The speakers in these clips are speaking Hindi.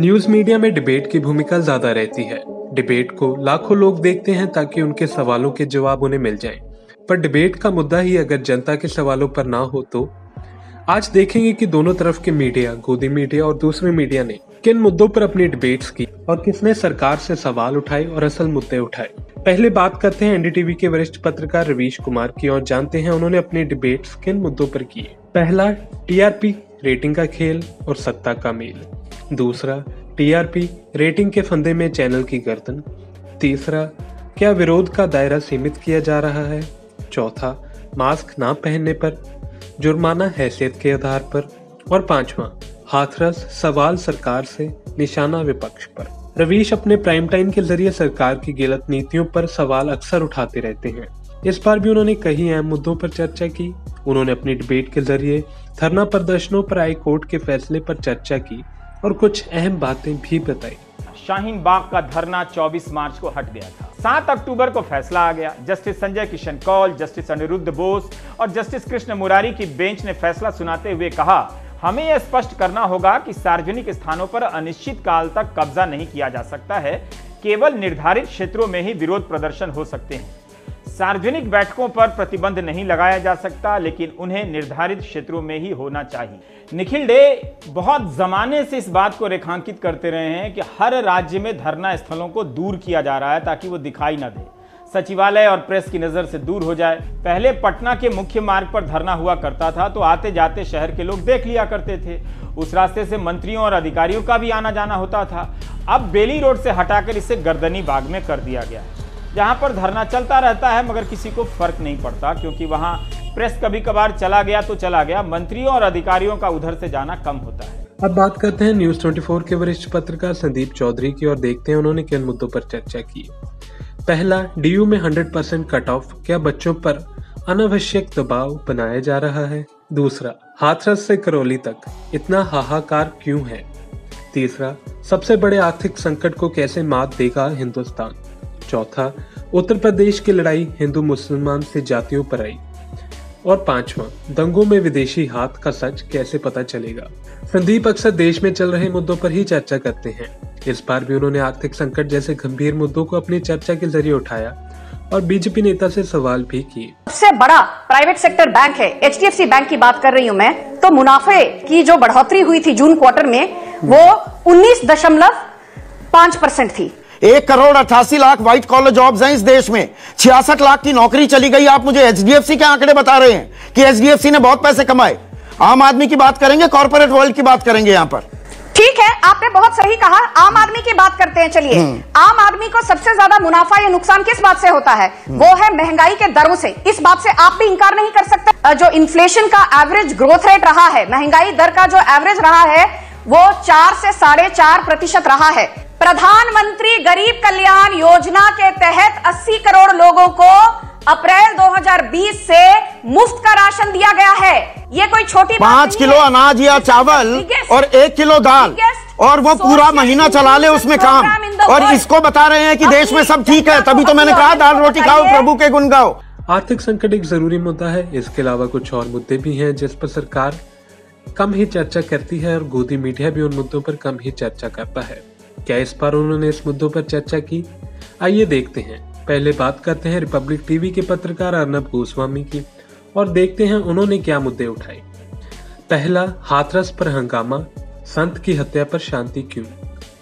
न्यूज़ मीडिया में डिबेट की भूमिका ज़्यादा रहती है। डिबेट को लाखों लोग देखते हैं ताकि उनके सवालों के जवाब उन्हें मिल जाएँ। पर डिबेट का मुद्दा ही अगर जनता के सवालों पर ना हो तो? आज देखेंगे कि दोनों तरफ़ के मीडिया, गोदी मीडिया और दूसरे मीडिया ने किन मुद्दों पर अपनी डिबेट्स की और किसने सरकार से सवाल उठाए और असल मुद्दे उठाए। पहले बात करते हैं एनडीटीवी के वरिष्ठ पत्रकार रवीश कुमार की और जानते हैं उन्होंने अपने डिबेट्स किन मुद्दों पर किए। पहला, टीआरपी, रेटिंग का खेल और सत्ता का मेल। दूसरा टीआरपी रेटिंग के फंदे में चैनल की गर्दन। तीसरा, क्या विरोध का दायरा सीमित किया जा रहा है? चौथा मास्क ना पहनने पर, जुर्माना हैसियत के आधार पर। और पांचवा, हाथरस सवाल सरकार से, निशाना विपक्ष पर। रवीश अपने प्राइम टाइम के ज़रिए सरकार की गलत नीतियों पर सवाल अक्सर उठाते रहते हैं। इस बार भी उन्होंने कई अहम मुद्दों पर चर्चा की। उन्होंने अपनी डिबेट के ज़रिए धरना प्रदर्शनों पर आए कोर्ट के फैसले पर चर्चा की। और कुछ अहम बातें भी बताई। शाहीन बाग का धरना 24 मार्च को हट गया था। 7 अक्टूबर को फैसला आ गया। जस्टिस संजय किशन कौल, जस्टिस अनिरुद्ध बोस और जस्टिस कृष्ण मुरारी की बेंच ने फैसला सुनाते हुए कहा, हमें यह स्पष्ट करना होगा कि सार्वजनिक स्थानों पर अनिश्चित काल तक कब्जा नहीं किया जा सकता है। केवल निर्धारित क्षेत्रों में ही विरोध प्रदर्शन हो सकते हैं। सार्वजनिक बैठकों पर प्रतिबंध नहीं लगाया जा सकता, लेकिन उन्हें निर्धारित क्षेत्रों में ही होना चाहिए। निखिल डे, बहुत जमाने से इस बात को रेखांकित करते रहे हैं कि हर राज्य में धरना स्थलों को दूर किया जा रहा है ताकि वो दिखाई ना दे। सचिवालय और प्रेस की नज़र से दूर हो जाए। पहले पटना के मुख्य मार्ग पर धरना हुआ करता था तो आते जाते शहर के लोग देख लिया करते थे। उस रास्ते से मंत्रियों और अधिकारियों का भी आना जाना होता था। अब बेली रोड से हटाकर इसे गर्दनी बाग में कर दिया गया जहाँ पर धरना चलता रहता है, मगर किसी को फ़र्क नहीं पड़ता, क्योंकि वहाँ प्रेस कभी कभार चला गया तो चला गया, मंत्रियों और अधिकारियों का उधर से जाना कम होता है। अब बात करते हैं न्यूज़ 24 के वरिष्ठ पत्रकार संदीप चौधरी की, और देखते हैं उन्होंने किन मुद्दों पर चर्चा की। पहला डीयू में 100 परसेंट कट ऑफ़ क्या बच्चों पर अनावश्यक दबाव बनाया जा रहा है? दूसरा, हाथरस से करौली तक इतना हाहाकार क्यों है? तीसरा, सबसे बड़े आर्थिक संकट को कैसे मात देगा हिंदुस्तान? चौथा, उत्तर प्रदेश की लड़ाई हिंदू मुसलमान से जातियों पर आई। और पांचवा, दंगों में विदेशी हाथ का सच कैसे पता चलेगा? संदीप अक्सर देश में चल रहे मुद्दों पर ही चर्चा करते हैं। इस बार भी उन्होंने आर्थिक संकट जैसे गंभीर मुद्दों को अपनी चर्चा के ज़रिए उठाया और बीजेपी नेता से सवाल भी किए। सबसे बड़ा प्राइवेट सेक्टर बैंक है। एचडीएफसी बैंक की बात कर रही हूँ मैं तो मुनाफे की जो बढ़ोतरी हुई थी जून क्वार्टर में, वो उन्नीस दशमलव पाँच परसेंट थी। एक करोड़ अट्ठासी लाख व्हाइट कॉलर जॉब्स हैं इस देश में। छियासठ लाख की नौकरी चली गई। आप मुझे एचडीएफसी के आंकड़े बता रहे हैं कि एचडीएफसी ने बहुत पैसे कमाए। आम आदमी की बात करेंगे कॉर्पोरेट वर्ल्ड की बात करेंगे यहाँ पर। ठीक है आपने बहुत सही कहा। आम आदमी की बात करते हैं चलिए। हम्म। आम आदमी को सबसे ज़्यादा मुनाफा या नुकसान किस बात से होता है? हम्म। वो है महँगाई के दरों से। इस बात से आप भी इंकार नहीं कर सकते। जो इन्फ्लेशन का एवरेज ग्रोथ रेट रहा है महँगाई दर का जो एवरेज रहा है वो चार से साढ़े चार प्रतिशत रहा है। प्रधानमंत्री गरीब कल्याण योजना के तहत 80 करोड़ लोगों को अप्रैल 2020 से मुफ़्त का राशन दिया गया है। ये कोई छोटी पाँच किलो अनाज या चावल और एक किलो दाल और वो पूरा महीना चला ले उसमें काम। और इसको बता रहे हैं कि देश में सब ठीक है तभी तो मैंने कहा दाल रोटी खाओ प्रभु के गुण गाओ। आर्थिक संकट एक ज़रूरी मुद्दा है इसके अलावा कुछ और मुद्दे भी हैं जिस पर सरकार कम ही चर्चा करती है और गोदी मीडिया भी उन मुद्दों पर कम ही चर्चा करता है। क्या इस बार उन्होंने इस मुद्दों पर चर्चा की? आइए देखते हैं। पहले बात करते हैं रिपब्लिक टीवी के पत्रकार अर्नब गोस्वामी की, और देखते हैं उन्होंने क्या मुद्दे उठाए। पहला, हाथरस पर हंगामा, संत की हत्या पर शांति क्यों?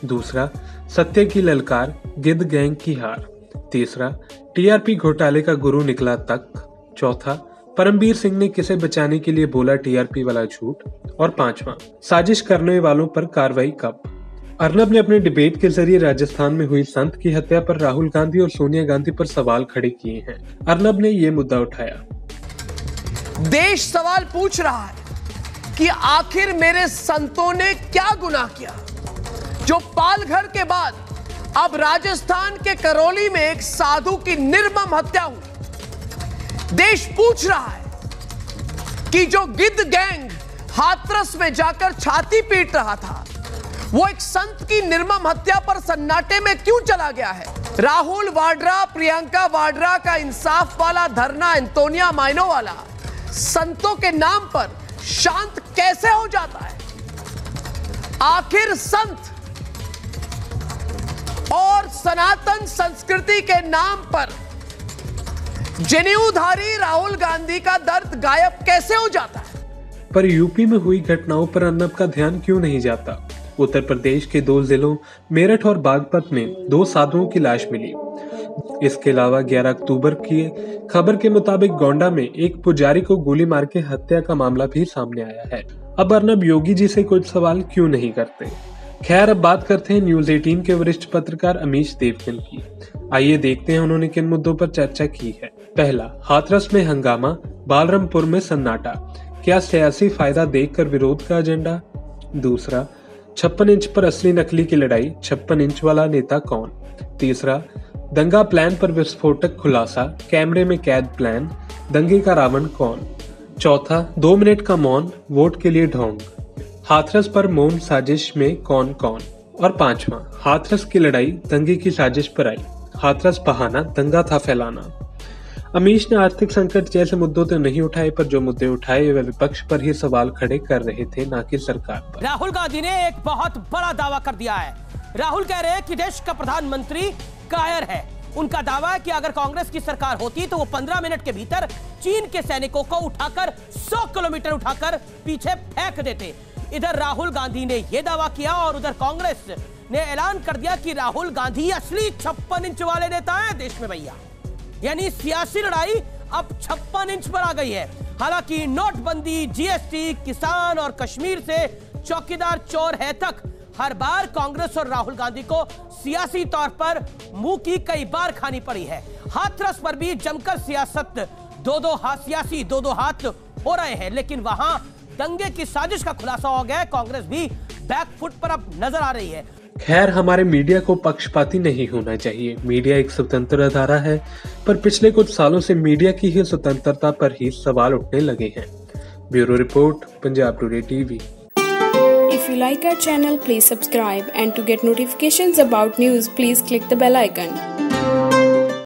दूसरा, सत्य की ललकार, गिद्ध गैंग की हार। तीसरा, टीआरपी घोटाले का गुरु निकला तक। चौथा परमबीर सिंह ने किसे बचाने के लिए बोला टीआरपी वाला झूठ? और पांचवा, साजिश करने वालों पर कार्रवाई कब? अर्नब ने अपने डिबेट के ज़रिए राजस्थान में हुई संत की हत्या पर राहुल गांधी और सोनिया गांधी पर सवाल खड़े किए हैं। अर्नब ने ये मुद्दा उठाया। देश सवाल पूछ रहा है कि आखिर मेरे संतों ने क्या गुनाह किया? जो पालघर के बाद अब राजस्थान के करौली में एक साधु की निर्मम हत्या हुई। देश पूछ रहा है कि जो गिद्ध गैंग हाथरस में जाकर छाती पीट रहा था वो एक संत की निर्मम हत्या पर सन्नाटे में क्यों चला गया है? राहुल वाड्रा, प्रियंका वाड्रा का इंसाफ वाला धरना एंतोनिया माइनो वाला। संतों के नाम पर शांत कैसे हो जाता है? आखिर संत और सनातन संस्कृति के नाम पर जनेऊधारी राहुल गांधी का दर्द गायब कैसे हो जाता है? पर यूपी में हुई घटनाओं पर अर्नब का ध्यान क्यों नहीं जाता? उत्तर प्रदेश के दो जिलों, मेरठ और बागपत में दो साधुओं की लाश मिली। इसके अलावा 11 अक्टूबर की खबर के मुताबिक गोंडा में एक पुजारी को गोली मार के हत्या का मामला भी सामने आया है। अब अर्नब योगी जी से कुछ सवाल क्यों नहीं करते? खैर, अब बात करते हैं न्यूज़ 18 के वरिष्ठ पत्रकार अमीश देवगन की। आइए देखते हैं उन्होंने किन मुद्दों पर चर्चा की है। पहला, हाथरस में हंगामा, बालरामपुर में सन्नाटा। क्या सियासी फ़ायदा देखकर विरोध का एजेंडा? दूसरा छप्पन इंच पर असली नकली की लड़ाई, छप्पन इंच वाला नेता कौन? तीसरा, दंगा प्लान पर विस्फोटक खुलासा, कैमरे में कैद प्लान, दंगे का रावण कौन? चौथा, दो मिनट का मौन, वोट के लिए ढोंग। हाथरस पर मोम साजिश में कौन कौन? और पांचवा, हाथरस की लड़ाई, दंगे की साजिश पर आई। हाथरस बहाना, दंगा था फैलाना। अमीश ने आर्थिक संकट जैसे मुद्दों तो नहीं उठाए, पर जो मुद्दे उठाए, वे विपक्ष पर ही सवाल खड़े कर रहे थे, न कि सरकार पर। राहुल गांधी ने एक बहुत बड़ा दावा कर दिया है। राहुल कह रहे हैं कि देश का प्रधानमंत्री कायर है। उनका दावा है कि अगर कांग्रेस की सरकार होती तो वो 15 मिनट के भीतर चीन के सैनिकों को उठाकर 100 किलोमीटर उठाकर पीछे फेंक देते। इधर राहुल गांधी ने यह दावा किया और उधर कांग्रेस ने ऐलान कर दिया कि राहुल गांधी असली छप्पन इंच वाले नेता है, देश में भैया। यानी सियासी लड़ाई अब छप्पन इंच पर आ गई है। हालाँकि नोटबंदी जीएसटी किसान और कश्मीर से चौकीदार चोर है तक हर बार कांग्रेस और राहुल गांधी को सियासी तौर पर मुँह की कई बार खानी पड़ी है। हाथरस पर भी जमकर सियासत दो दो हाथ सियासी दो दो हाथ हो रहे हैं। लेकिन वहाँ दंगे की साजिश का खुलासा हो गया कांग्रेस भी बैकफुट पर अब नज़र आ रही है। खैर हमारे मीडिया को पक्षपाती नहीं होना चाहिए मीडिया एक स्वतंत्र अदारा है पर पिछले कुछ सालों से मीडिया की ही स्वतंत्रता पर ही सवाल उठने लगे हैं bureau report Punjab today TV If you like our channel, please subscribe and to get notifications about news, please click the bell icon.